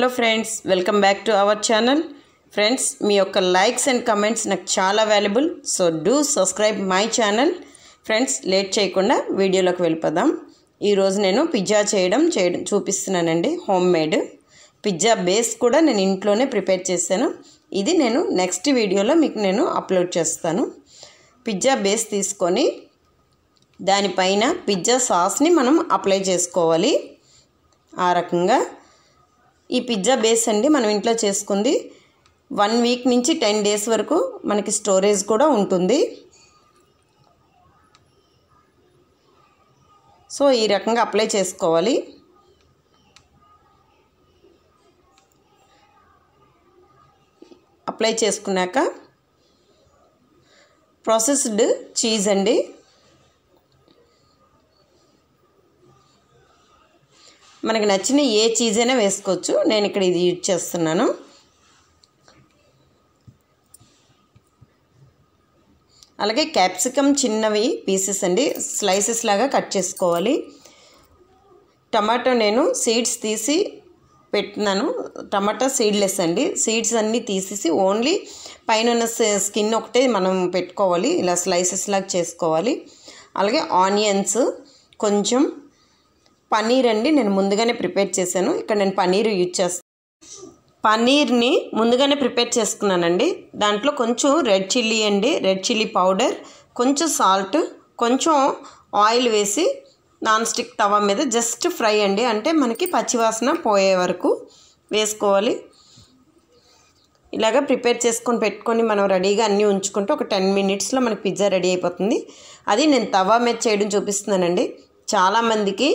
Hello friends welcome back to our channel. Friends మీ యొక్క likes and comments నాకు చాలా valuable so do subscribe my channel. Friends late చేయకుండా వీడియోలోకి వెళ్ళిపోదాం. ఈరోజు నేను పిజ్జా చేయడం చేయడం చూపిస్తున్నానండి హోమ్ మేడ్. పిజ్జా బేస్ కూడా నేను ఇంట్లోనే ప్రిపేర్ చేశాను. ఇది నేను నెక్స్ట్ వీడియోలో మీకు నేను అప్లోడ్ చేస్తాను. పిజ్జా బేస్ తీసుకొని దానిపైన పిజ్జా సాస్ని మనం అప్లై చేసుకోవాలి. ఆ రకంగా ఈ పిజ్జా బేస్ అండి మనం ఇంట్లో చేసుకుంది. వన్ వీక్ నుంచి టెన్ డేస్ వరకు మనకి స్టోరేజ్ కూడా ఉంటుంది. సో ఈ రకంగా అప్లై చేసుకోవాలి. అప్లై చేసుకున్నాక ప్రాసెస్డ్ చీజ్ అండి. మనకి నచ్చిన ఏ చీజ్ అయినా వేసుకోవచ్చు. నేను ఇక్కడ ఇది యూజ్ చేస్తున్నాను. అలాగే క్యాప్సికమ్ చిన్నవి పీసెస్ అండి. స్లైసెస్ లాగా కట్ చేసుకోవాలి. టమాటో నేను సీడ్స్ తీసి పెట్టినాను. టమాటా సీడ్లెస్ అండి. సీడ్స్ అన్నీ తీసేసి ఓన్లీ పైన ఉన్న స్కిన్ ఒకటే మనం పెట్టుకోవాలి. ఇలా స్లైసెస్ లాగా చేసుకోవాలి. అలాగే ఆనియన్స్ కొంచెం పన్నీర్ అండి నేను ముందుగానే ప్రిపేర్ చేశాను. ఇక్కడ నేను పన్నీర్ యూజ్ చేస్తాను పన్నీర్ని ముందుగానే ప్రిపేర్ చేసుకున్నానండి. దాంట్లో కొంచెం రెడ్ చిల్లీ అండి రెడ్ చిల్లీ పౌడర్ కొంచెం సాల్ట్ కొంచెం ఆయిల్ వేసి నాన్ స్టిక్ తవా మీద జస్ట్ ఫ్రై అండి. అంటే మనకి పచ్చివాసన పోయే వరకు వేసుకోవాలి. ఇలాగ ప్రిపేర్ చేసుకొని పెట్టుకొని మనం రెడీగా అన్నీ ఉంచుకుంటే ఒక టెన్ మినిట్స్లో మనకి పిజ్జా రెడీ అయిపోతుంది. అది నేను తవా మీద చేయడం చూపిస్తున్నానండి. చాలామందికి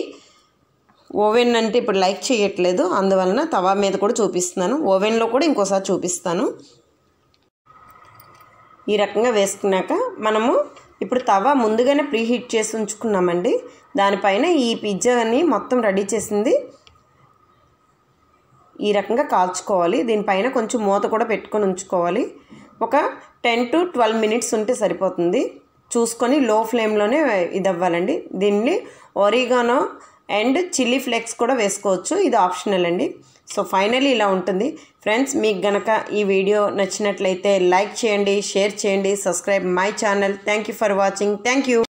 ఓవెన్ అంటే ఇప్పుడు లైక్ చేయట్లేదు అందువలన తవా మీద కూడా చూపిస్తున్నాను. ఓవెన్లో కూడా ఇంకోసారి చూపిస్తాను. ఈ రకంగా వేసుకున్నాక మనము ఇప్పుడు తవా ముందుగానే ప్రీహీట్ చేసి ఉంచుకున్నామండి. దానిపైన ఈ పిజ్జాని మొత్తం రెడీ చేసింది. ఈ రకంగా కాల్చుకోవాలి. దీనిపైన కొంచెం మూత కూడా పెట్టుకొని ఉంచుకోవాలి. ఒక టెన్ టు ట్వెల్వ్ మినిట్స్ ఉంటే సరిపోతుంది. చూసుకొని లో ఫ్లేమ్లోనే ఇది అవ్వాలండి దీన్ని ఒరిగానో అండ్ చిల్లీ ఫ్లేక్స్ కూడా వేసుకోవచ్చు. ఇది ఆప్షనల్ అండి. సో ఫైనలీ ఇలా ఉంటుంది. ఫ్రెండ్స్ మీకు గనక ఈ వీడియో నచ్చినట్లయితే లైక్ చేయండి షేర్ చేయండి subscribe my channel. Thank you for watching. Thank you.